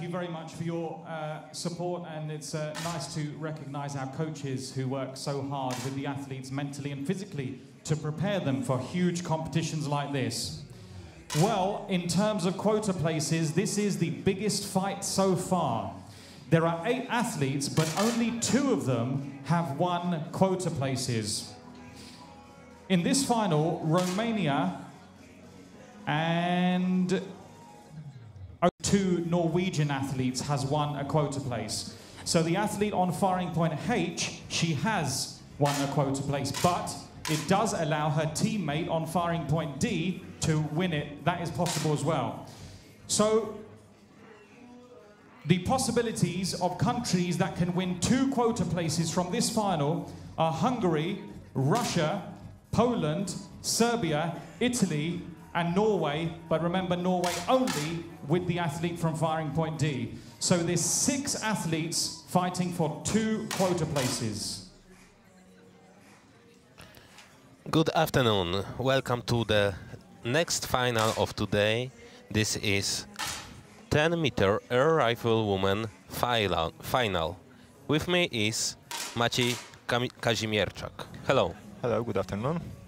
thank you very much for your uh, support, and it's uh, nice to recognise our coaches who work so hard with the athletes mentally and physically to prepare them for huge competitions like this. Well, in terms of quota places, this is the biggest fight so far. There are eight athletes, but only two of them have won quota places. In this final, Romania and two Norwegian athletes has won a quota place. So the athlete on firing point H, she has won a quota place, but it does allow her teammate on firing point D to win it. That is possible as well. So the possibilities of countries that can win two quota places from this final are Hungary, Russia, Poland, Serbia, Italy, and Norway. But remember, Norway only with the athlete from firing point D. So there's six athletes fighting for two quota places. Good afternoon. Welcome to the next final of today. This is 10 meter air rifle woman final. With me is Maciej Kazimierczak. Hello. Hello, good afternoon.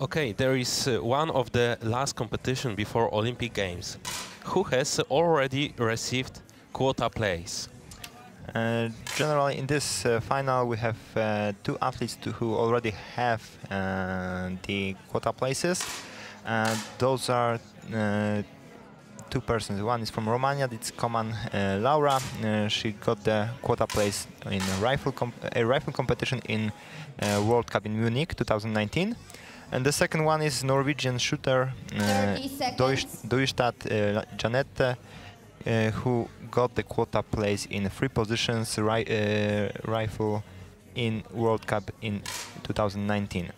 Okay, there is uh, one of the last competition before Olympic Games. Who has already received quota place? Uh, generally, in this uh, final, we have uh, two athletes who already have uh, the quota places. Those are two persons. One is from Romania, it's Coman Laura. She got the quota place in a rifle, a rifle competition in World Cup in Munich 2019. And the second one is Norwegian shooter uh, Duestad uh, Janette, uh, who got the quota place in three positions ri uh, rifle in World Cup in 2019.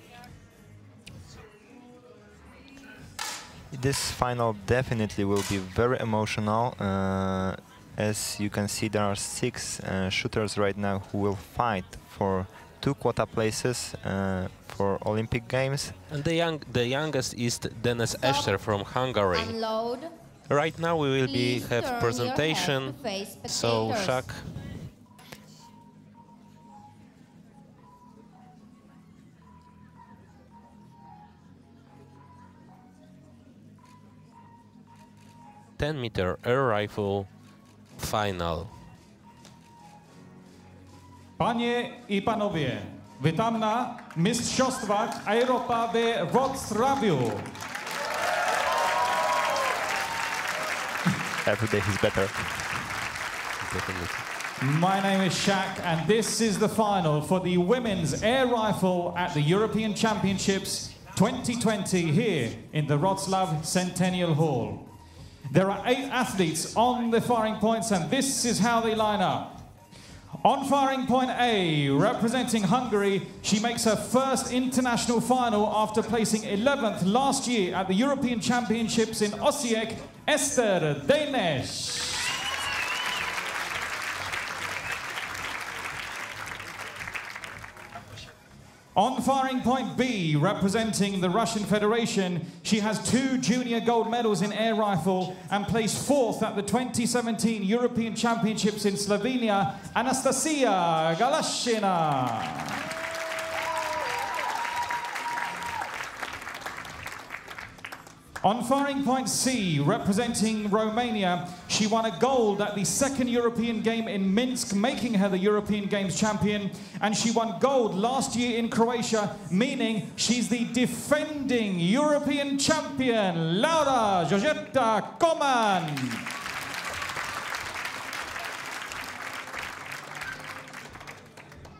This final definitely will be very emotional. Uh, as you can see, there are six uh, shooters right now who will fight for two quota places uh, for Olympic Games. And the young, the youngest is Denes Eszter from Hungary. Unload. Right now we will Please be have presentation. So Shak. Ten meter air rifle final. Panie i panowie, witam na Mistrzostwach Europa w Wrocławiu. Every day is better. My name is Shaq, and this is the final for the women's air rifle at the European Championships 2020 here in the Wrocław Centennial Hall. There are eight athletes on the firing points, and this is how they line up. On firing point A, representing Hungary, she makes her first international final after placing 11th last year at the European Championships in Osijek, Eszter Denes. On firing point B, representing the Russian Federation, she has two junior gold medals in air rifle and placed fourth at the 2017 European Championships in Slovenia, Anastasia Galashina. On firing point C, representing Romania, she won a gold at the second European game in Minsk, making her the European Games champion. And she won gold last year in Croatia, meaning she's the defending European champion, Laura Georgeta Coman.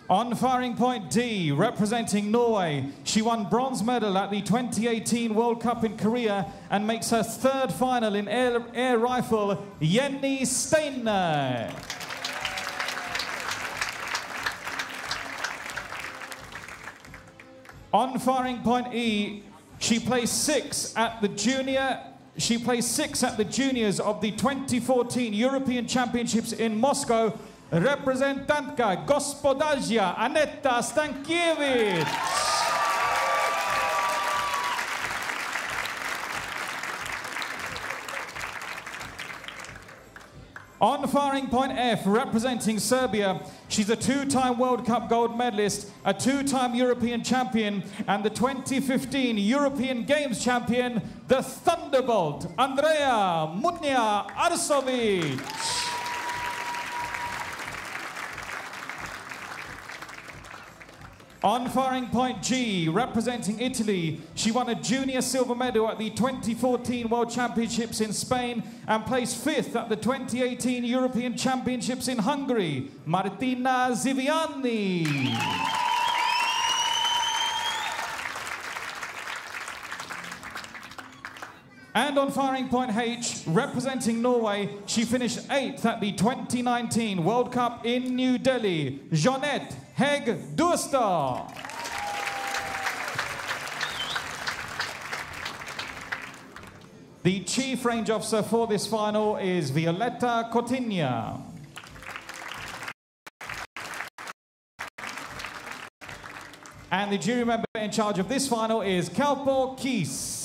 On firing point D, representing Norway, she won bronze medal at the 2018 World Cup in Korea and makes her third final in air, air rifle, Jenny Stene. On firing point E, she placed six at the junior she placed six at the juniors of the 2014 European Championships in Moscow reprezentantka gospodarzia Aneta Stankiewicz. On firing point F, representing Serbia, she's a two time World Cup gold medalist, a two time European champion, and the 2015 European Games champion, the Thunderbolt, Andrea Mutnia Arsovic. On firing point G, representing Italy, she won a junior silver medal at the 2014 World Championships in Spain and placed fifth at the 2018 European Championships in Hungary, Martina Ziviani. And on firing point H, representing Norway, she finished eighth at the 2019 World Cup in New Delhi, Jeanette Hegg Durster. The chief range officer for this final is Violetta Coutinho. And the jury member in charge of this final is Kelpo Kies.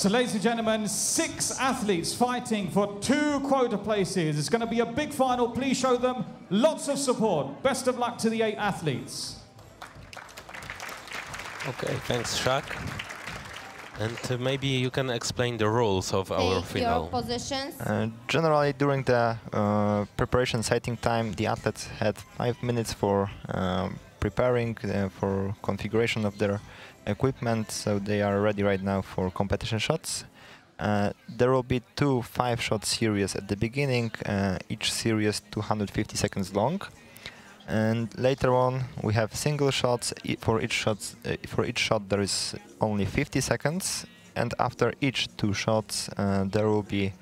So, ladies and gentlemen, six athletes fighting for two quota places. It's going to be a big final. Please show them lots of support. Best of luck to the eight athletes. Okay, thanks, Shaq. And uh, maybe you can explain the rules of our Take your final. positions. Uh, generally, during the uh, preparation setting time, the athletes had five minutes for um, preparing uh, for configuration of their equipment, so they are ready right now for competition shots. Uh, there will be two five-shot series at the beginning, uh, each series 250 seconds long. And later on, we have single shots. For each shots, uh, for each shot, there is only 50 seconds, and after each two shots, uh, there will be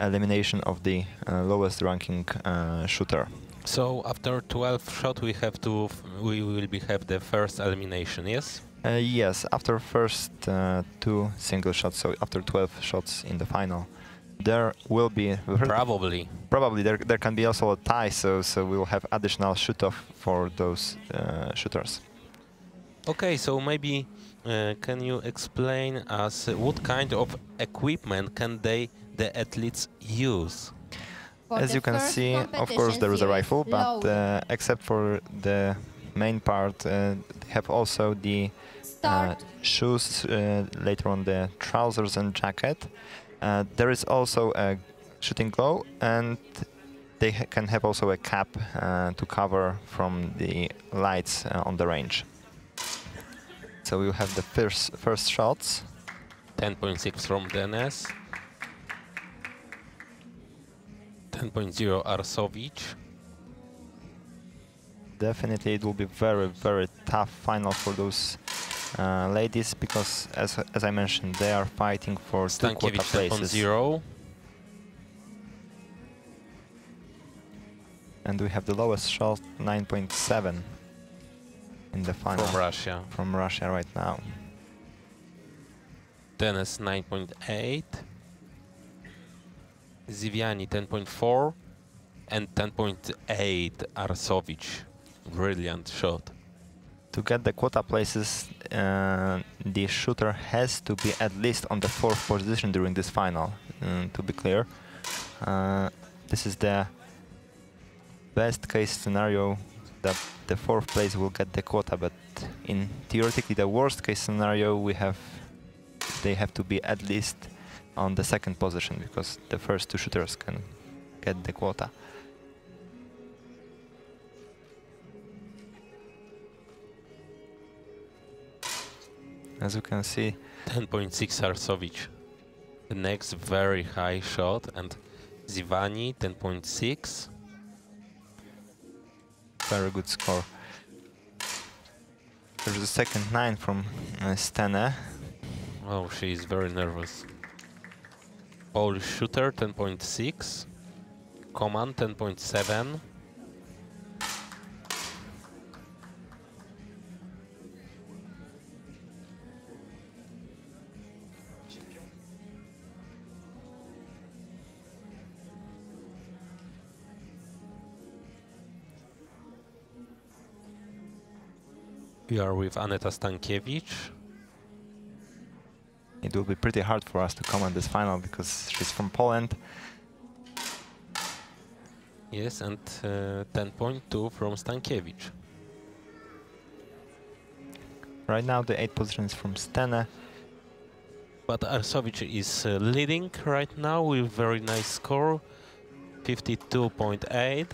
elimination of the uh, lowest ranking uh, shooter. So after 12 shot, we have to we will be have the first elimination. Yes. Uh, yes, after first uh, two single shots, so after 12 shots in the final, there will be Probably. probably there there can be also a tie, so so we will have additional shoot off for those uh, shooters. Okay, so maybe uh, can you explain us uh, what kind of equipment can they the athletes use? For As you can see, of course, there is a rifle, but uh, except for the main part, uh, they have also the uh, Start. Shoes, uh, later on the trousers and jacket. Uh, there is also a shooting glove, and they ha- can have also a cap uh, to cover from the lights uh, on the range. So we will have the first first shots. 10.6 from Denes. 10.0 Arsovic. Definitely, it will be very, very tough final for those uh, ladies because, as as I mentioned, they are fighting for two quota Stankiewicz places. 10.0. And we have the lowest shot, 9.7 in the final from Russia. from Russia right now. Denes 9.8. Ziviani 10.4 and 10.8 Arsovic. Brilliant shot. To get the quota places, uh, the shooter has to be at least on the fourth position during this final. um, to be clear, uh, this is the best case scenario that the fourth place will get the quota. But in theoretically, the worst case scenario, we have they have to be at least on the second position because the first two shooters can get the quota. As you can see, 10.6 Arsovic. The next very high shot and Ziviani 10.6. very good score. There's a second nine from uh, Stene. Oh, she is very nervous. Polish shooter 10.6. Coman 10.7. We are with Aneta Stankiewicz. It will be pretty hard for us to come comment this final because she's from Poland. Yes, and uh, 10.2 from Stankiewicz. Right now the 8th position is from Stene. But Arsovic is uh, leading right now with very nice score, 52.8.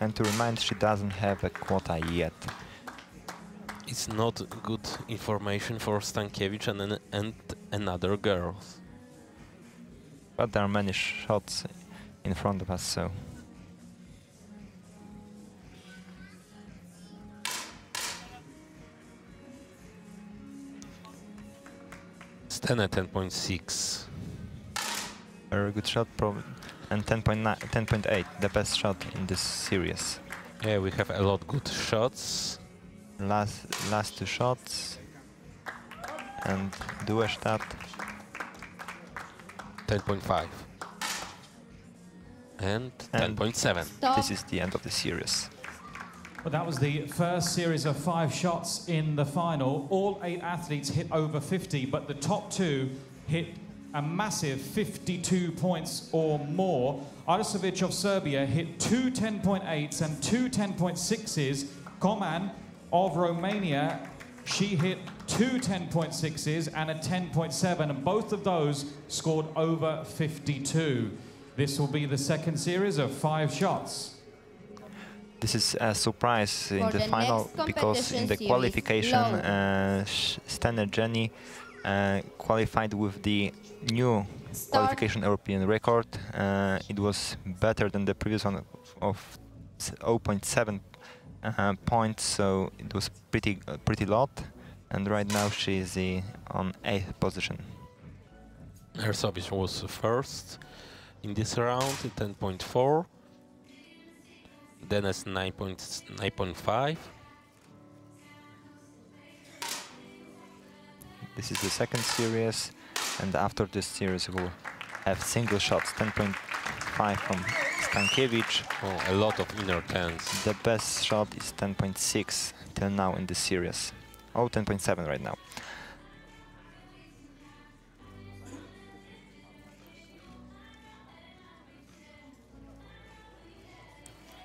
And to remind, she doesn't have a quota yet. It's not good information for Stankiewicz and, and another girls. But there are many shots in front of us, so... Stene 10.6. Very good shot, probably. And 10.9, 10.8, the best shot in this series. Yeah, we have a lot good shots. Last, last two shots. And Duestad. 10.5. And, And 10.7. This is the end of the series. Well, that was the first series of five shots in the final. All eight athletes hit over 50, but the top two hit a massive 52 points or more. Arsovic of Serbia hit two 10.8s and two 10.6s. Coman of Romania, she hit two 10.6s and a 10.7, and both of those scored over 52. This will be the second series of five shots. This is a surprise in For the the final because in the qualification, series, uh, Sh- Jenny uh, qualified with the new Start. qualification European record. Uh, it was better than the previous one of 0.7 uh, points, so it was pretty uh, pretty lot. And right now she is uh, on eighth position. Arsovic was first in this round, 10.4. Denes 9.5. This is the second series, and after this series we'll have single shots, 10.5 from Stankiewicz. Oh, a lot of inner tens. The best shot is 10.6 till now in this series. Oh, 10.7 right now.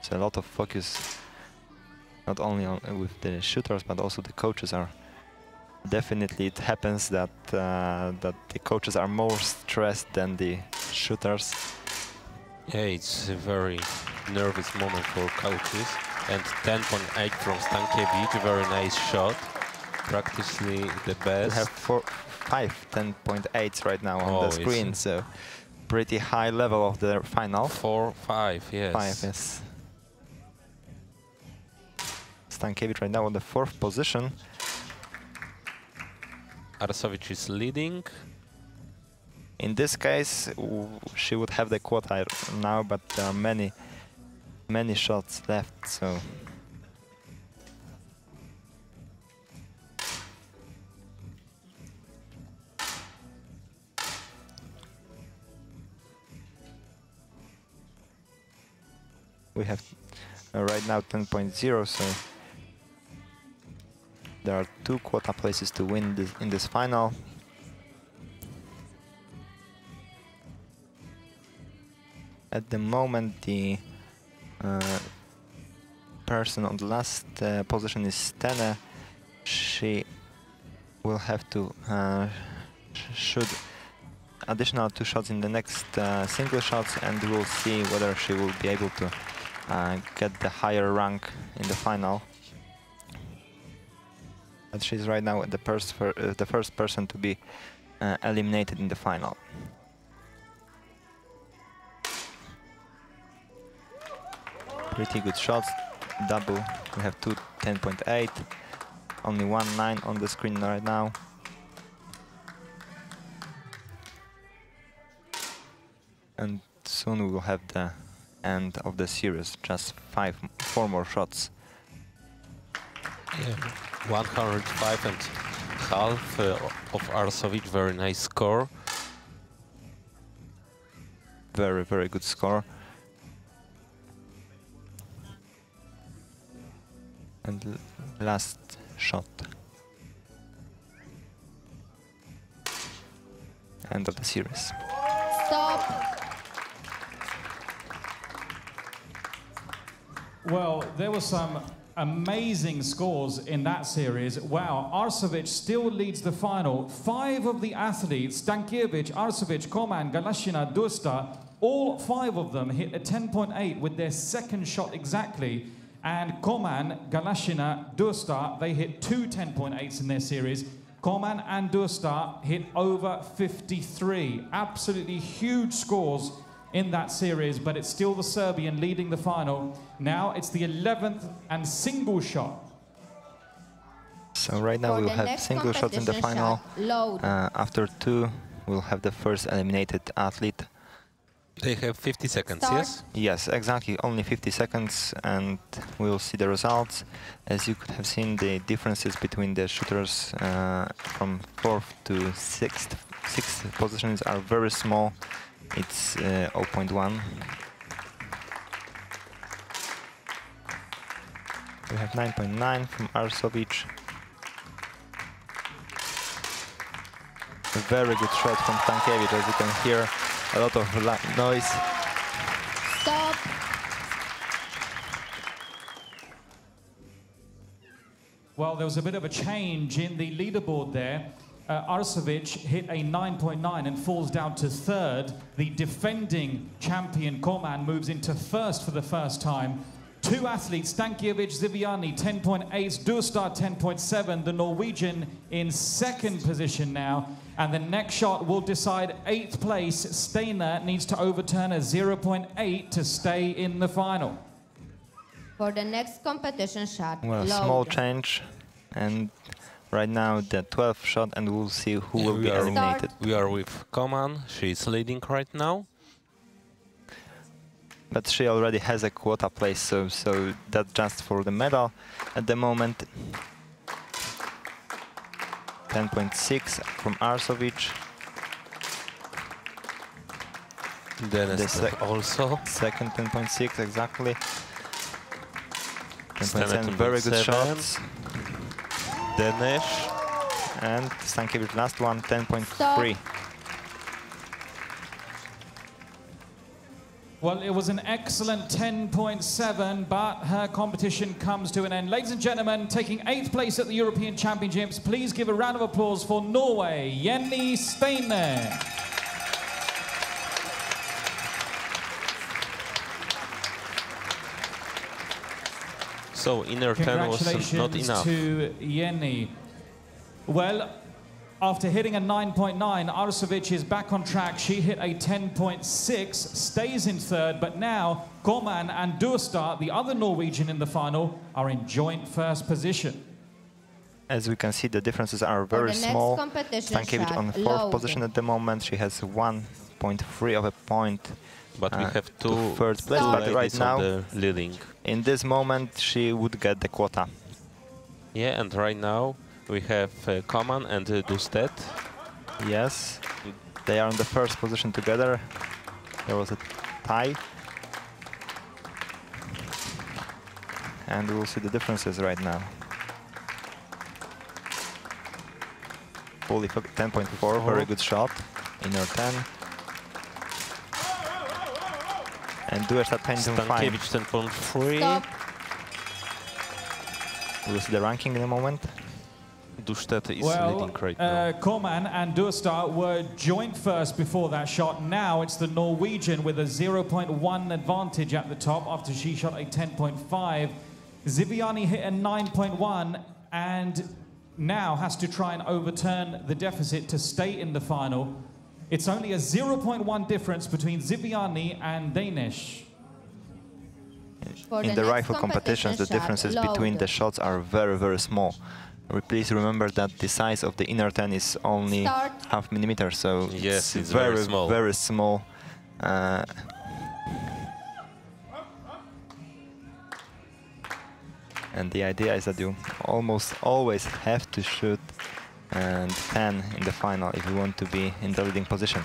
So a lot of focus, not only on with the shooters, but also the coaches are. Definitely, it happens that uh, that the coaches are more stressed than the shooters. Yeah, it's a very nervous moment for coaches. And 10.8 from Stankiewicz, very nice shot. Practically the We best. have four, five 10.8s right now on Oh, the screen, so pretty high level of the final. Four, five, yes. Five, yes. Stankiewicz right now on the fourth position. Arsovic is leading. In this case, she would have the quota now, but there are many, many shots left, so... We have uh, right now 10.0, so there are two quota places to win this, in this final. At the moment, the uh, person on the last uh, position is Stene. She will have to uh, sh- shoot additional two shots in the next uh, single shots, and we'll see whether she will be able to uh, get the higher rank in the final. But she's right now the first, fir- uh, the first person to be uh, eliminated in the final. Pretty good shots, double. We have two 10.8, only one 9 on the screen right now. And soon we will have the end of the series, just five, four more shots. Yeah. 105 and half uh, of Arsovic, very nice score. Very, very good score. And last shot. end of the series. Stop. Well, there were some amazing scores in that series. Wow, Arsovic still leads the final. Five of the athletes, Stankiewicz, Arsovic, Coman, Galashina, Dursta, all five of them hit a 10.8 with their second shot exactly. And Coman, Galashina, Dursta, they hit two 10.8s in their series. Coman and Dursta hit over 53. Absolutely huge scores in that series, but it's still the Serbian leading the final. Now it's the 11th and single shot. So right now we'll have single shots in the final. shot, Uh, after two, we'll have the first eliminated athlete. They have 50 seconds, Start. yes? Yes, exactly. Only 50 seconds, and we'll see the results. As you could have seen, the differences between the shooters uh, from fourth to sixth, sixth positions are very small. It's uh, 0.1. We have 9.9 from Arsovic. A very good shot from Stankiewicz, as you can hear. A lot of noise. Stop. Well, there was a bit of a change in the leaderboard there. Uh, Arsovic hit a 9.9 and falls down to third. The defending champion Coman moves into first for the first time. Two athletes, Stankiewicz, Ziviani, 10.8, Durstar, 10.7. The Norwegian in second position now. And the next shot will decide eighth place. Stene needs to overturn a 0.8 to stay in the final. For the next competition shot. Well, small change, and right now the 12th shot, and we'll see who will we be eliminated. We are with Coman, she's leading right now. But she already has a quota place, so so that's just for the medal at the moment. 10.6 from Arsovic, Denes The sec- also. second 10.6 exactly. 10.7, very good 10.7. shots. Denes. And Stankiewicz last one, 10.3. Well, it was an excellent 10.7, but her competition comes to an end. Ladies and gentlemen, taking eighth place at the European Championships, please give a round of applause for Norway, Jenny Stene. So inner 10 was not enough. to Jenny. Well, after hitting a 9.9, Arsovic is back on track. She hit a 10.6, stays in third, but now Coman and Durstar, the other Norwegian in the final, are in joint first position. As we can see, the differences are very the small. competition Stankiewicz on fourth load. position at the moment. She has 1.3 of a point But we uh, have to two, third place, two but right now- leading. In this moment, she would get the quota. Yeah, and right now we have uh, Coman and uh, Duestad. Yes, they are in the first position together. There was a tie. And we'll see the differences right now. Fully 10.4, very good shot. Inner 10. And Duestad 10.5. Stankiewicz 10.3. Stop. We'll see the ranking in a moment. Duestad is well, leading right uh, now. Coman and Durstar were joint first before that shot. Now it's the Norwegian with a 0.1 advantage at the top after she shot a 10.5. Ziviani hit a 9.1 and now has to try and overturn the deficit to stay in the final. It's only a 0.1 difference between Ziviani and Denes. the in the next rifle competitions, the differences shot, between the shots are very, very small. Please remember that the size of the inner 10 is only Start. half millimeter, so Yes, it's, it's very very, small. very small. Uh, and the idea is that you almost always have to shoot and 10 in the final if you want to be in the leading position.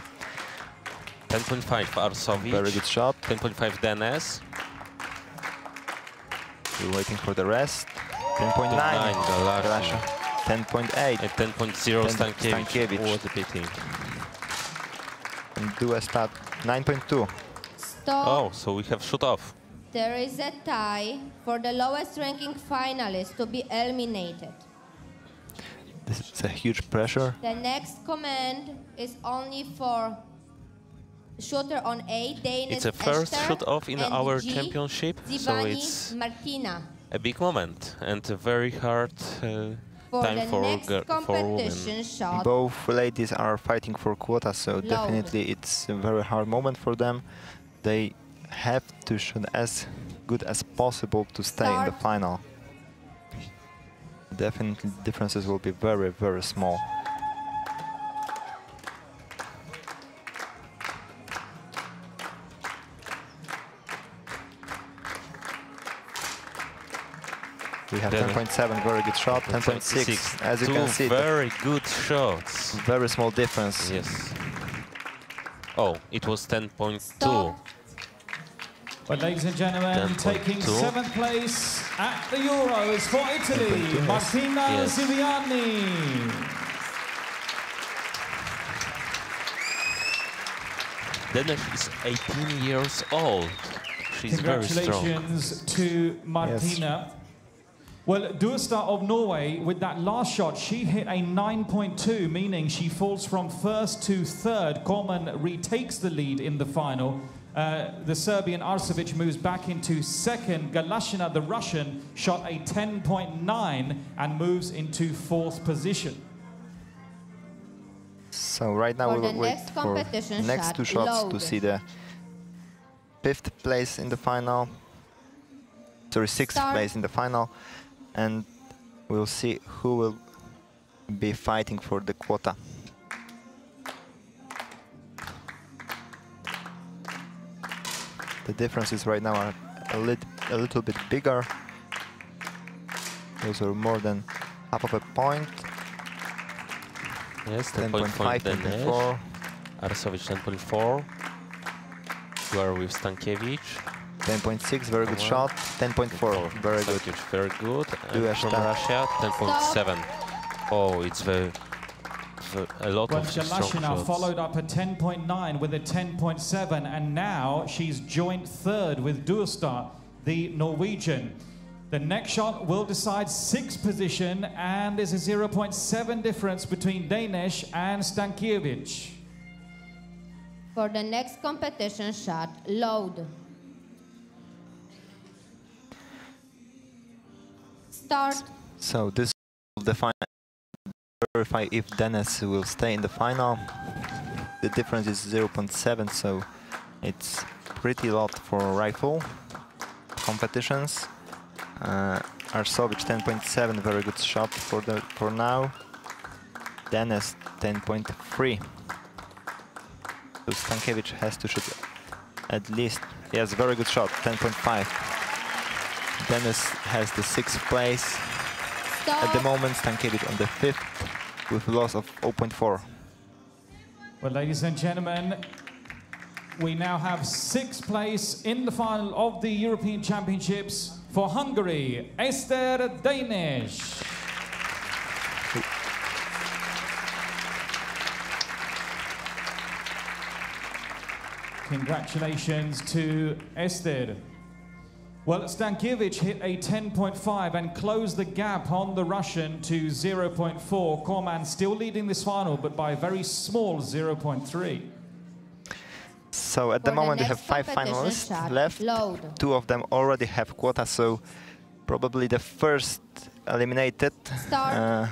10.5 Arsovic. Very good shot. 10.5 Denes. We're waiting for the rest. 10.9. 10.9 Galasha. Galasha. 10.8. And 10.0 10 Stankiewicz. Stankiewicz. What a pity. And Duestad 9.2. Stop. Oh, so we have shoot off. There is a tie for the lowest ranking finalist to be eliminated. This is a huge pressure. The next command is only for shooter on A, Denes It's a first Eszter, shoot off in our G, championship, so it's Martina. a big moment and a very hard uh, For time the for for women. shot, Both ladies are fighting for quota, so Loud. definitely it's a very hard moment for them. They have to shoot as good as possible to stay in the final. Definitely differences will be very, very small. We have 10.7, very good shot, 10.6, as you Two can see, very good shots. very small difference. Yes. Oh, it was 10.2. Stop. But ladies and gentlemen, 10.2. taking seventh place at the Euros for Italy, yes. Martina Yes. Ziviani. Denes is 18 years old. She's very strong. Congratulations to Martina. Well, Duestar of Norway, with that last shot, she hit a 9.2, meaning she falls from first to third. Coman retakes the lead in the final. Uh, the Serbian Arsovic moves back into second. Galashina, the Russian, shot a 10.9 and moves into fourth position. So right now For we the will wait next for next two shots to see the fifth place in the final. Sorry, sixth Start. place in the final, and we'll see who will be fighting for the quota. The differences right now are a, lit a little bit bigger. Those are more than half of a point. Yes, 10.5, 10.5 Denes. 10.4. Arsovic 10.4. You are with Stankiewicz. 10.6, very good shot. 10.4, very good. Very good. Do And from. Russia, 10.7. Oh, it's very, ve- a lot Well, of strong Galashina followed up a 10.9 with a 10.7, and now she's joint third with Duestar, the Norwegian. The next shot will decide sixth position, and there's a 0.7 difference between Denes and Stankiewicz. For the next competition shot, load. Start. So this will define, verify if Denes will stay in the final. The difference is 0.7, so it's pretty lot for rifle competitions. Uh, Arsovic 10.7, very good shot for the for now. Denes 10.3. So Stankiewicz has to shoot at least, yes, very good shot, 10.5. Denes has the sixth place. Stop. At the moment, Stankiewicz on the fifth with a loss of 0.4. Well, ladies and gentlemen, we now have sixth place in the final of the European Championships for Hungary, Eszter Denes. Congratulations to Eszter. Well, Stankiewicz hit a 10.5 and closed the gap on the Russian to 0.4. Coman still leading this final, but by a very small 0.3. So at the For the moment, we have five finalists shot, left. load. Two of them already have quota, so probably the first eliminated uh,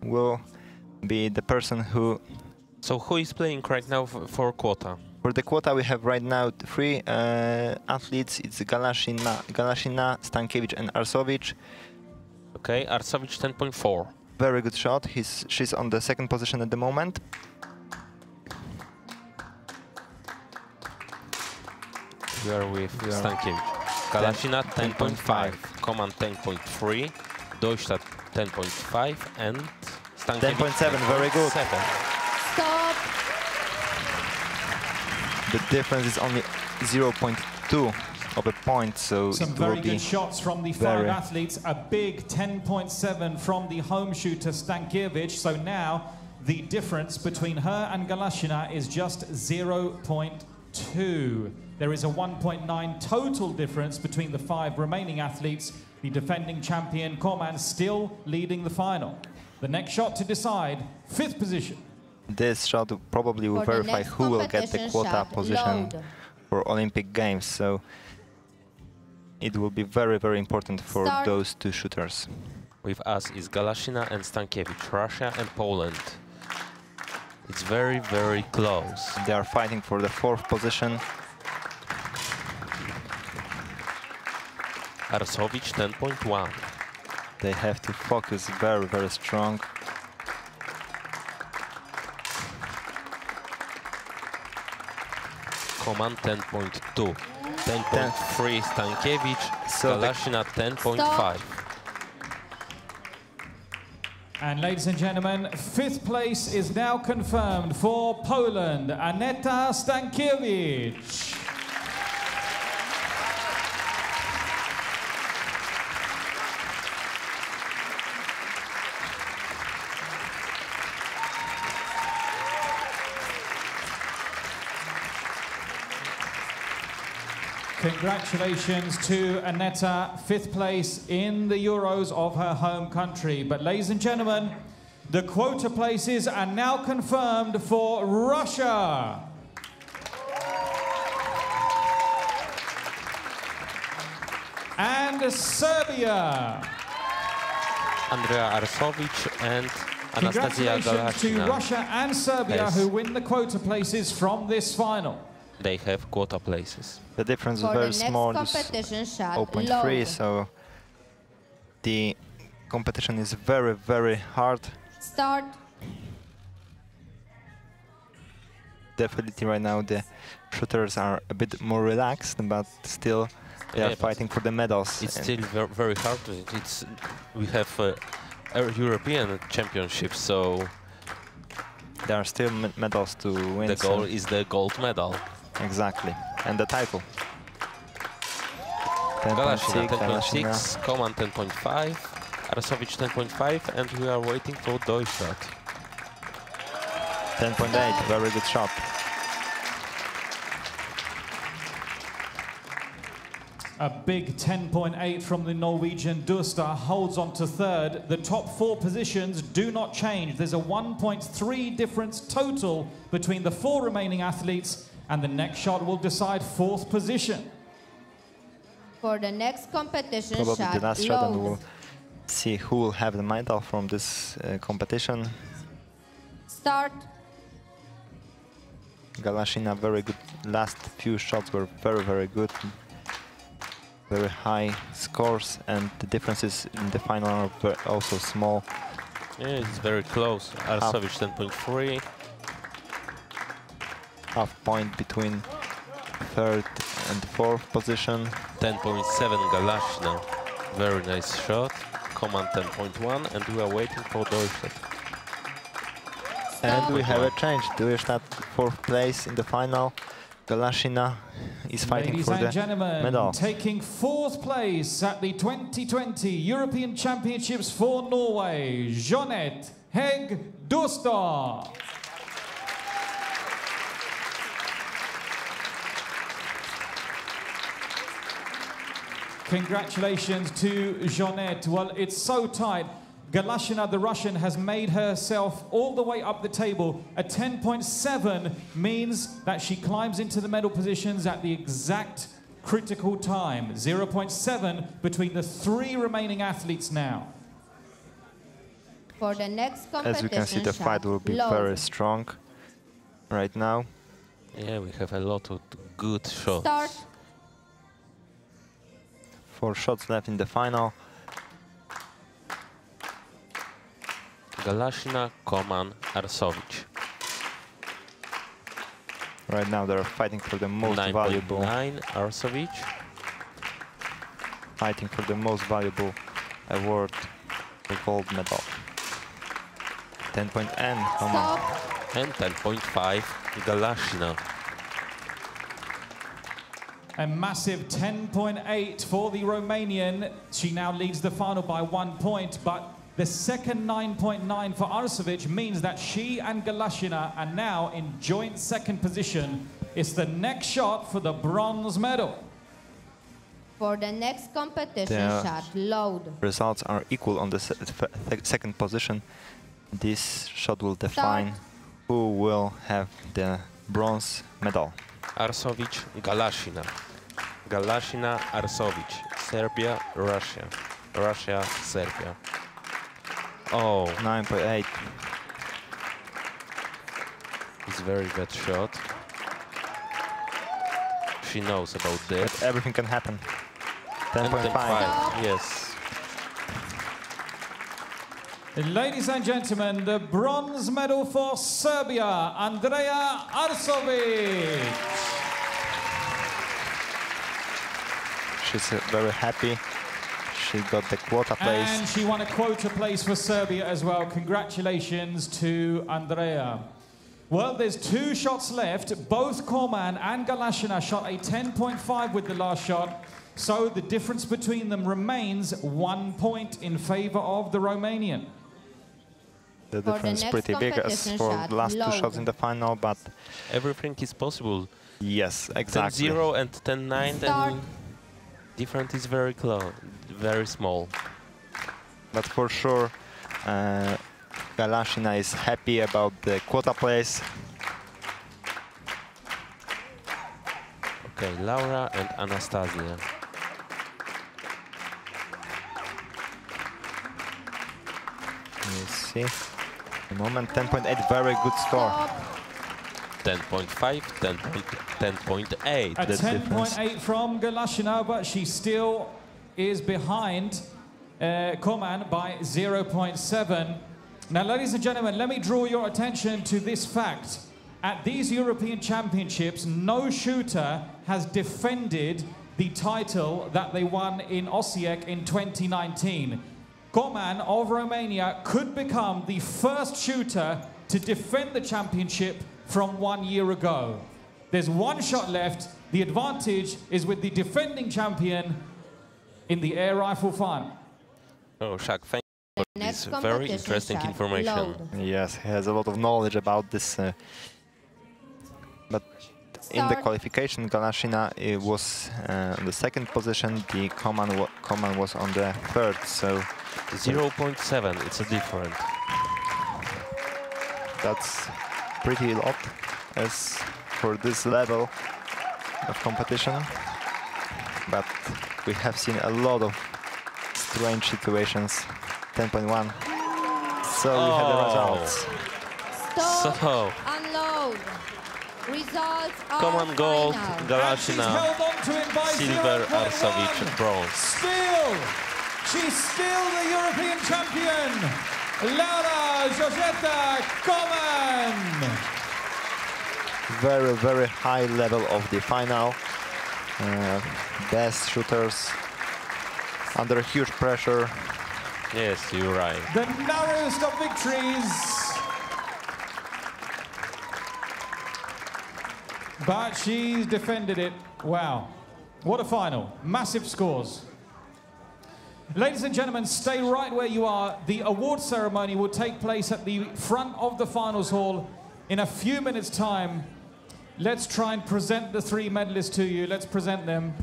will be the person who. So who is playing right now for quota? For the quota, we have right now three uh, athletes. It's Galashina, Galashina, Stankiewicz, and Arsovic. Okay, Arsovic 10.4. Very good shot. He's she's on the second position at the moment. We are with We are- Stankiewicz. Galashina 10.5, 10.5. Coman 10.3, Duestad 10.5 and Stankiewicz 10.7, very good. 10.7. Stop. The difference is only 0.2 of a point, so Some very good shots from the five athletes. A big 10.7 from the home shooter Stankiewicz. So now the difference between her and Galashina is just 0.2. There is a 1.9 total difference between the five remaining athletes. The defending champion Coman still leading the final. The next shot to decide, fifth position. This shot probably will For verify who will get the quota position load. for Olympic Games. So it will be very, very important for Start. those two shooters. With us is Galashina and Stankiewicz, Russia and Poland. It's very, very close. They are fighting for the fourth position. Arsovic 10.1. They have to focus very, very strong. Coman 10.2. 10.3 Stankiewicz, So the- Galashina 10.5. And ladies and gentlemen, fifth place is now confirmed for Poland, Aneta Stankiewicz. Congratulations to Aneta, fifth place in the Euros of her home country. But ladies and gentlemen, the quota places are now confirmed for Russia. And Serbia. Andrea Arsovic and Anastasia Congratulations to Russia and Serbia Yes. who win the quota places from this final. They have quota places. The difference is For the very small. It's competition shot, 0.3, so the competition is very, very hard. Start. Definitely right now the shooters are a bit more relaxed, but still they Yeah, are fighting for the medals. It's still ver very hard. It's we have uh, a European championship, so there are still medals to win. the so- goal is the gold medal. Exactly. And the title. 10.6, Galashina Galashina. 10.6, Coman 10.5, Arsovic 10.5, and we are waiting for Duestad. 10.8, very good shot. A big 10.8 from the Norwegian Dursta holds on to third. The top four positions do not change. There's a 1.3 difference total between the four remaining athletes, and the next shot will decide fourth position. For the next competition Probably shot, the last shot, and we'll see who will have the medal from this uh, competition. Start. Galashina, very good. Last few shots were very, very good. Very high scores, and the differences in the final are also small. Yeah, it's very close. Arsovic 10.3, Half point between third and fourth position. 10.7 Galashina. Very nice shot. Coman 10.1, and we are waiting for Duestad. And we have a change. Duestad fourth place in the final. Galashina is fighting Ladies for and the gentlemen, medal. taking fourth place at the 2020 European Championships for Norway, Jeanette Hegg Duestad. Congratulations to Jeanette. Well, it's so tight. Galashina, the Russian, has made herself all the way up the table. A 10.7 means that she climbs into the medal positions at the exact critical time. 0.7 between the three remaining athletes now. For the next competition As we can see, the fight will be load. very strong right now. Yeah, we have a lot of good shots. Start. Four shots left in the final. Galashina, Coman, Arsovic. Right now, they're fighting for the most valuable, 9 Arsovic. fighting for the most valuable award, the gold medal. 10.n. Come on. Stop. and 10.5 Galashina. A massive 10.8 for the Romanian. She now leads the final by one point, but The second 9.9 for Arsovic means that she and Galashina are now in joint second position. It's the next shot for the bronze medal. For the next competition Yeah. shot, load. Results are equal on the se second position. This shot will define who will have the bronze medal. Arsovic, Galashina. Galashina, Arsovic. Serbia, Russia. Russia, Serbia. Oh, 9.8. it's very bad shot. She knows about this. But everything can happen. 10.5. 10.5, Yes. Ladies and gentlemen, the bronze medal for Serbia, Andrea Arsovic. She's uh, very happy. She got the quota place. And she won a quota place for Serbia as well. Congratulations to Andrea. Well, there's two shots left. Both Coman and Galashina shot a 10.5 with the last shot. So the difference between them remains one point in favor of the Romanian. The the difference is pretty big as for the last two shots in the final, but Everything is possible. yes, exactly. 10-0 and 10-9, Start. Then difference is very close, very small. But for sure, uh, Galashina is happy about the quota place. Okay, Laura and Anastasia. You see, the moment 10.8, very good score. Stop. 10.5, 10 10.8. A the difference. 10.8 from Galashina, but she still is behind uh, Coman by 0.7. Now, ladies and gentlemen, let me draw your attention to this fact. At these European Championships, no shooter has defended the title that they won in Osijek in 2019. Coman of Romania could become the first shooter to defend the championship from one year ago. There's one shot left. The advantage is with the defending champion in the air rifle final. Oh, Shaq, thank you for this very interesting shot, information. load. Yes, he has a lot of knowledge about this. Uh, but in the qualification, Galashina was uh, on the second position. The Coman, wa Coman was on the third. So 0.7, it's a different. that's pretty lot as for this level of competition. But we have seen a lot of strange situations. 10.1. So we have the Oh. results. Stop. So, Unload. Results are come gold, final. Galashina, held on to it by silver, 0.1. Arsovic, bronze. Still, she's still the European champion. Laura Georgeta Coman. very, very high level of the final. Uh, best shooters under huge pressure. Yes, you're right. The narrowest of victories. But she's defended it. Wow. What a final. Massive scores. Ladies and gentlemen, stay right where you are. The award ceremony will take place at the front of the finals hall in a few minutes' time. Let's try and present the three medalists to you. Let's present them.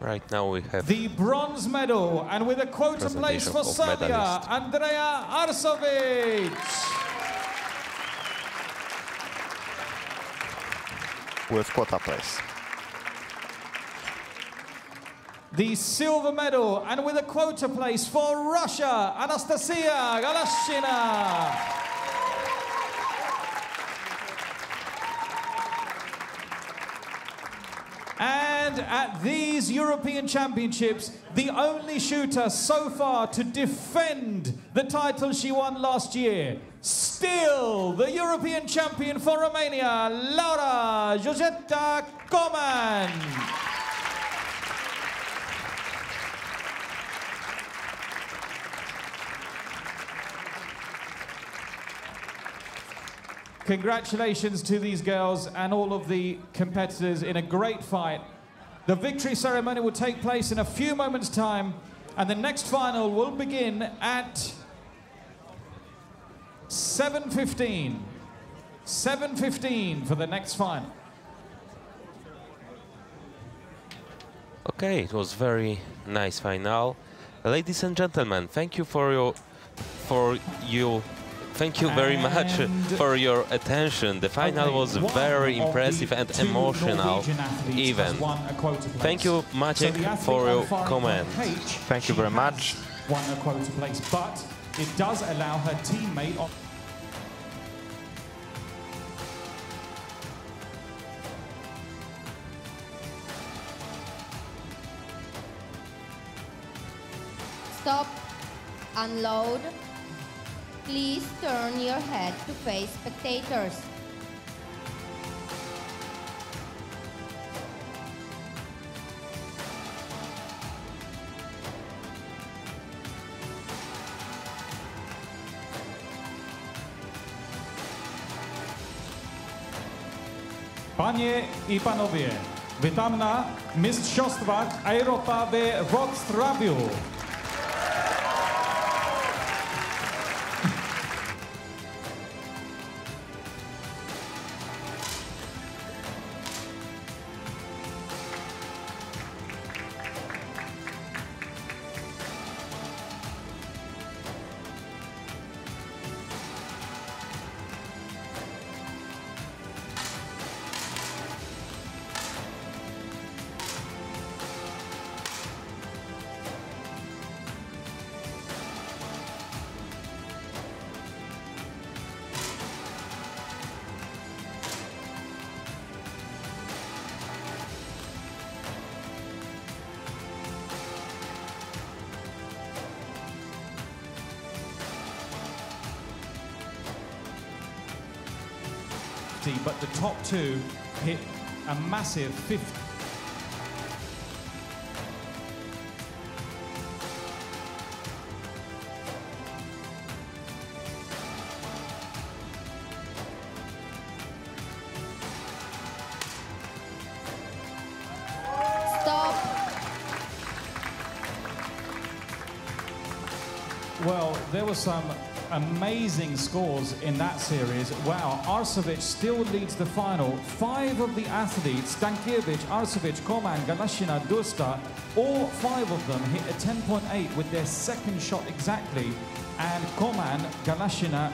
Right now we have The bronze medal, and with a quota place for Serbia, medalist. Andrea Arsovic. With quota place. The silver medal, and with a quota place for Russia, Anastasia Galashina. And at these European Championships, the only shooter so far to defend the title she won last year, still the European champion for Romania, Laura Georgeta Coman. Congratulations to these girls and all of the competitors in a great fight. The victory ceremony will take place in a few moments' time, and the next final will begin at 7.15. 7.15 for the next final. Okay, it was very nice final. Ladies and gentlemen, thank you for your for you thank you very much for your attention. The final Okay, was very impressive and emotional Norwegian athletes has event. won a quota place. Thank you, So Maciek, the athlete for your firing comment. Thank you very much. Won a quota place, but it does allow her teammate on. Stop. Unload. Please turn your head to face spectators. Panie i panowie, witam na Mistrzostwach Europa w Wrocławiu. But the top two hit a massive 50. Stop. Well, there were some amazing scores in that series. Wow, Arsovic still leads the final. Five of the athletes, Stankiewicz, Arsovic, Coman, Galashina, Duestad, all five of them hit a 10.8 with their second shot exactly. And Coman, Galashina,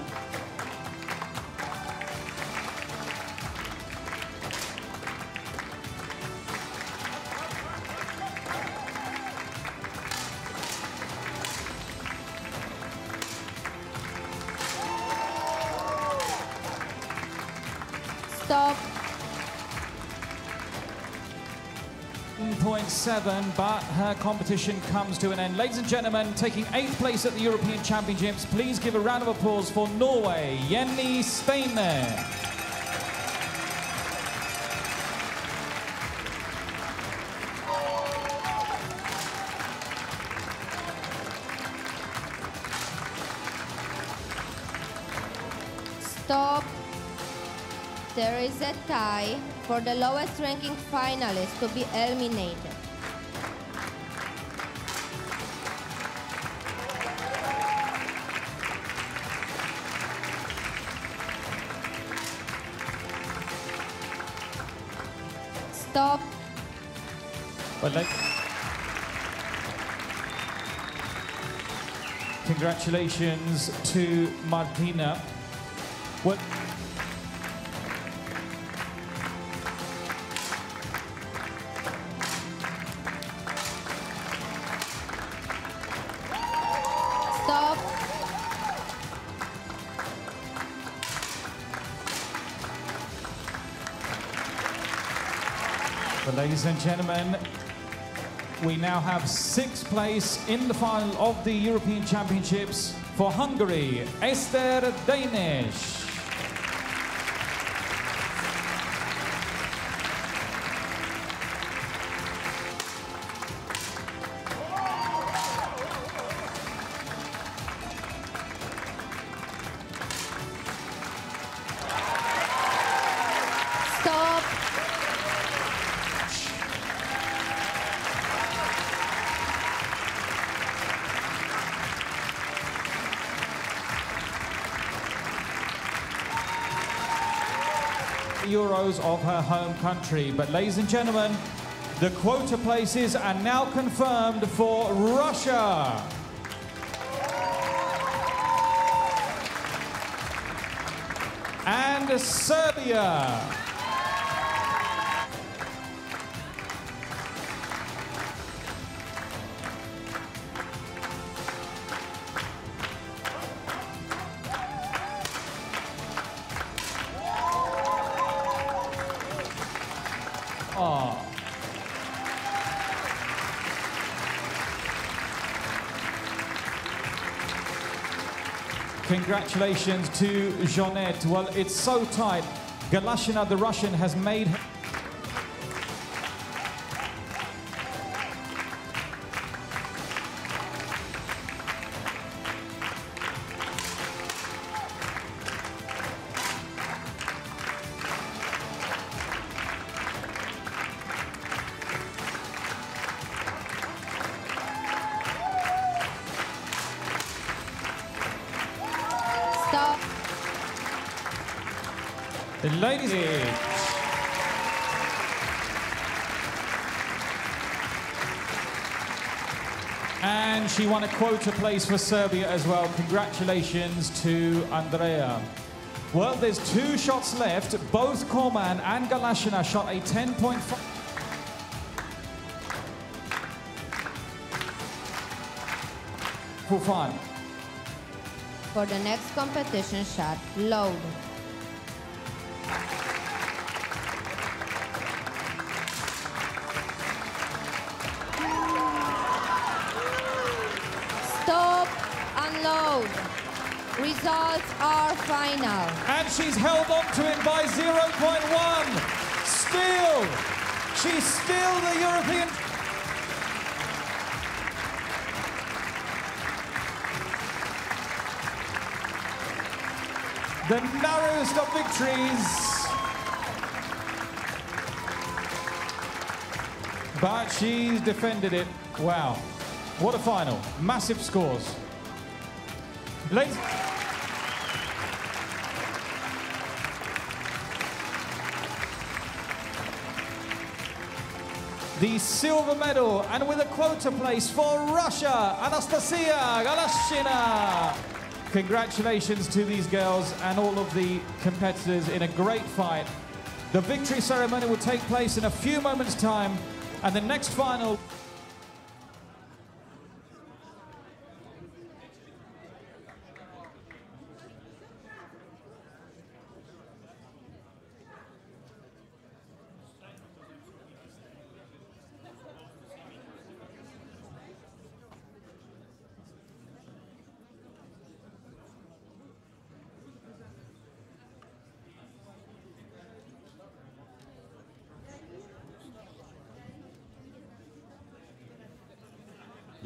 7, but her competition comes to an end. Ladies and gentlemen, taking eighth place at the European Championships, please give a round of applause for Norway, Jenny Stene. Stop. There is a tie for the lowest ranking finalist to be eliminated. Congratulations to Martina. What? Stop. Well, ladies and gentlemen, we now have sixth place in the final of the European Championships for Hungary, Eszter Denes. Country. But ladies and gentlemen, the quota places are now confirmed for Russia. And Serbia. Congratulations to Jeanette. Well, it's so tight. Galashina, the Russian, has made. Quota place for Serbia as well. Congratulations to Andrea. Well, there's two shots left. Both Coman and Galashina shot a 10.5. For fun. For the next competition shot, load. Results are final. And she's held on to it by 0.1. Still, she's still the European. The narrowest of victories. But she's defended it. Wow. What a final. Massive scores. Ladies. The silver medal and with a quota place for Russia, Anastasia Galashina. Congratulations to these girls and all of the competitors in a great fight. The victory ceremony will take place in a few moments' time, and the next final.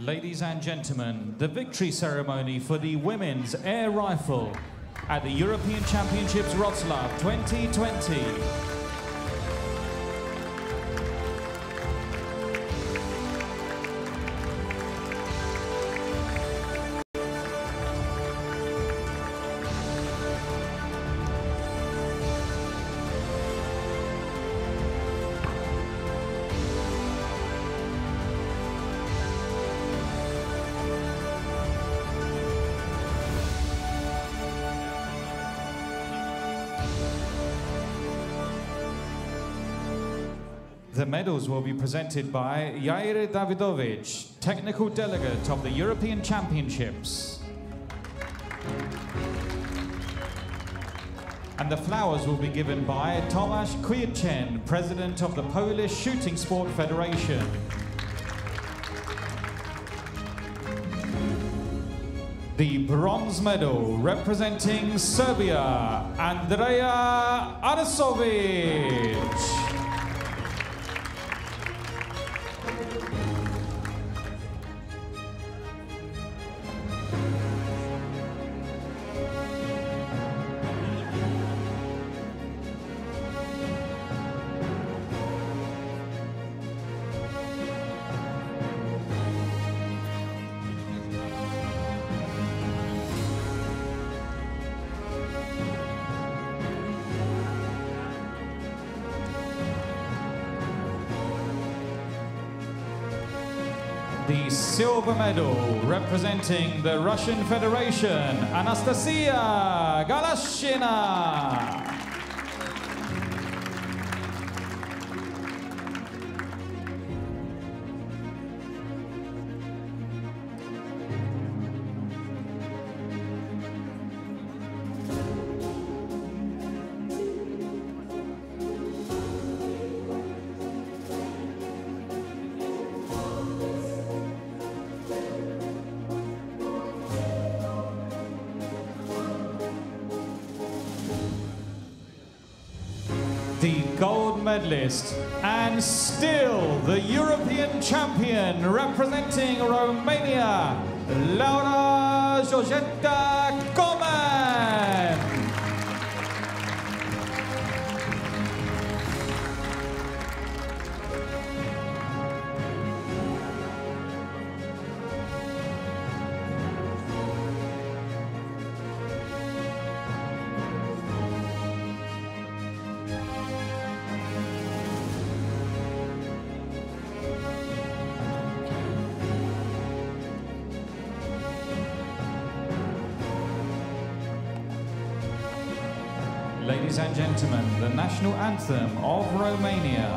Ladies and gentlemen, the victory ceremony for the women's air rifle at the European Championships Wroclaw 2020. Medals will be presented by Jair Davidovic, technical delegate of the European Championships. And the flowers will be given by Tomasz Kwiecień, president of the Polish Shooting Sport Federation. The bronze medal representing Serbia, Andrea Arsovic. The silver medal representing the Russian Federation, Anastasia Galashina. Medalist and still the European champion representing Romania, Laura Georgeta national anthem of Romania.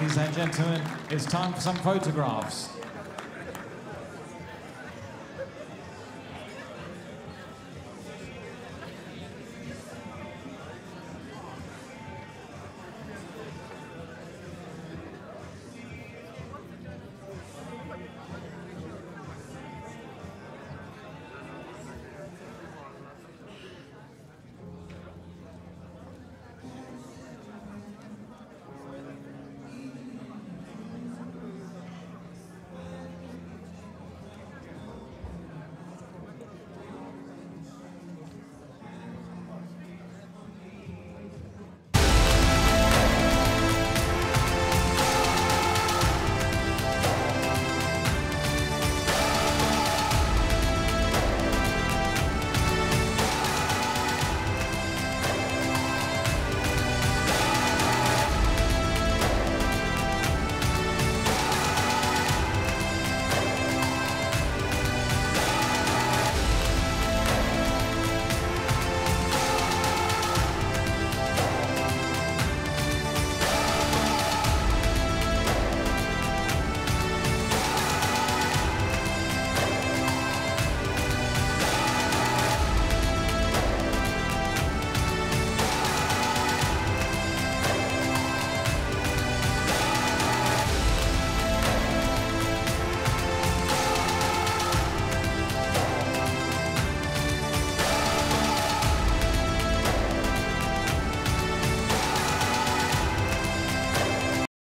Ladies and gentlemen, it's time for some photographs.